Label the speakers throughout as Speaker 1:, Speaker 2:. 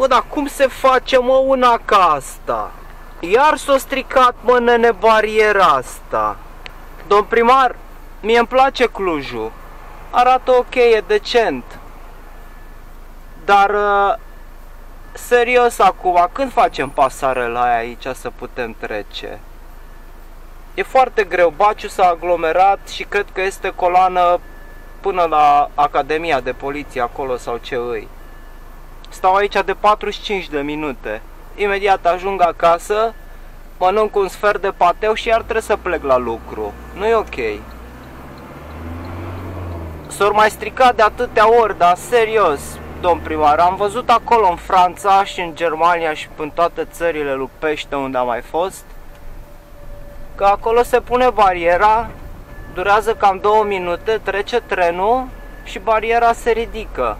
Speaker 1: O, dar cum se face, mă, una ca asta? Iar s-a stricat, mă, nene, bariera asta. Domn primar, mie îmi place Clujul. Arată ok, e decent. Dar, uh, serios acum, când facem pasarela aia aici să putem trece? E foarte greu, Baciu s-a aglomerat și cred că este coloană până la Academia de Poliție acolo sau ce îi. Stau aici de 45 de minute. Imediat ajung acasă, mănânc un sfert de pateu și iar trebuie să plec la lucru. Nu e ok. S-or mai stricat de atâtea ori, dar serios, domn primar, am văzut acolo în Franța și în Germania și în toate țările lupește unde am mai fost, că acolo se pune bariera, durează cam două minute, trece trenul și bariera se ridică.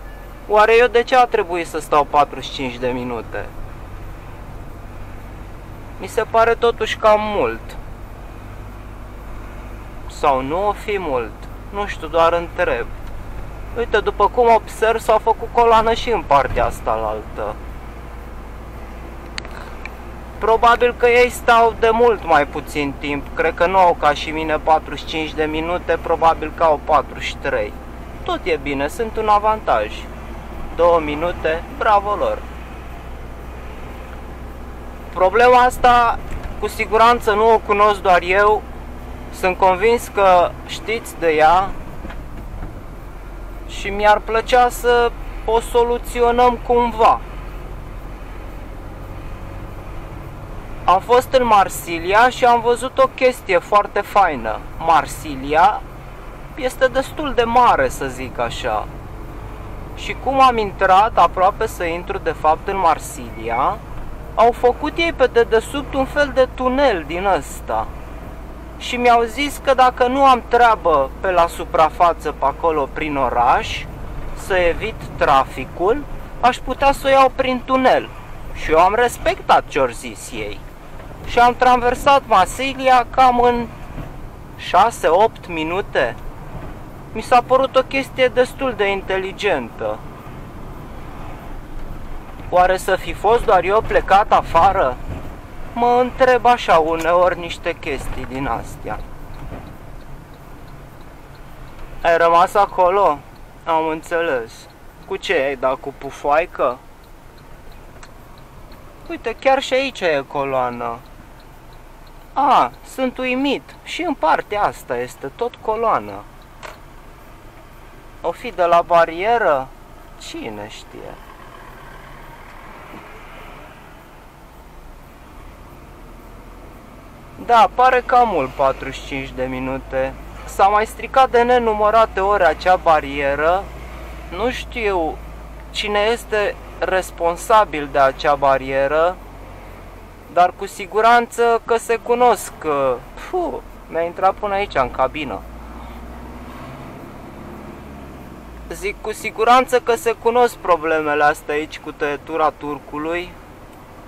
Speaker 1: Oare eu de ce a trebuit să stau 45 de minute? Mi se pare totuși cam mult. Sau nu o fi mult? Nu știu, doar întreb. Uite, după cum observ, s-a făcut coloană și în partea asta la altă. Probabil că ei stau de mult mai puțin timp. Cred că nu au ca și mine 45 de minute, probabil că au 43. Tot e bine, sunt un avantaj. Două minute, bravo lor. Problema asta cu siguranță nu o cunosc doar eu. Sunt convins că știți de ea și mi-ar plăcea să o soluționăm cumva. Am fost în Marsilia și am văzut o chestie foarte faină. Marsilia este destul de mare, să zic așa. Și cum am intrat, aproape să intru de fapt în Marsilia, au făcut ei pe dedesubt un fel de tunel din ăsta. Și mi-au zis că dacă nu am treabă pe la suprafață pe acolo prin oraș, să evit traficul, aș putea să o iau prin tunel. Și eu am respectat ce au zis ei și am traversat Masilia cam în 6-8 minute. Mi s-a părut o chestie destul de inteligentă. Oare să fi fost doar eu plecat afară? Mă întreb așa uneori niște chestii din astea. Ai rămas acolo? Am înțeles. Cu ce ai dat cu pufoaică? Uite, chiar și aici e coloană. A, sunt uimit. Și în partea asta este tot coloană. O fi de la barieră? Cine știe? Da, pare cam mult 45 de minute. S-a mai stricat de nenumărate ori acea barieră. Nu știu cine este responsabil de acea barieră, dar cu siguranță că se cunosc. Puh, mi-a intrat până aici în cabină. Zic cu siguranță că se cunosc problemele astea aici cu tăietura turcului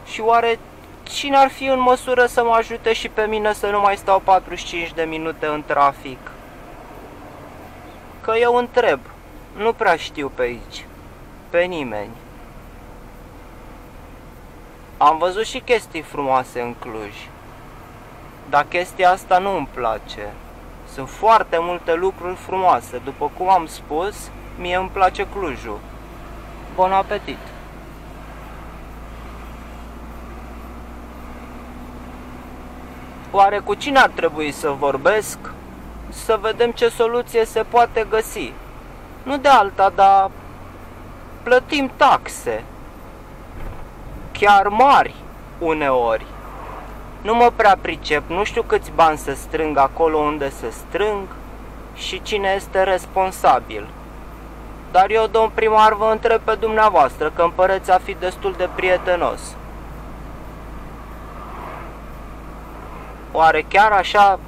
Speaker 1: și oare cine ar fi în măsură să mă ajute și pe mine să nu mai stau 45 de minute în trafic? Că eu întreb, nu prea știu pe aici, pe nimeni. Am văzut și chestii frumoase în Cluj. Dar chestia asta nu îmi place. Sunt foarte multe lucruri frumoase. După cum am spus, mie îmi place Clujul. Bon apetit! Oare cu cine ar trebui să vorbesc? Să vedem ce soluție se poate găsi. Nu de alta, dar plătim taxe chiar mari uneori. Nu mă prea pricep, nu știu câți bani se strâng acolo unde se strâng și cine este responsabil. Dar eu, domn primar, vă întreb pe dumneavoastră că împăreți a fi destul de prietenos. Oare chiar așa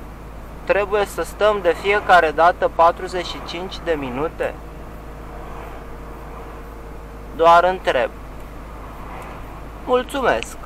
Speaker 1: trebuie să stăm de fiecare dată 45 de minute? Doar întreb. Mulțumesc!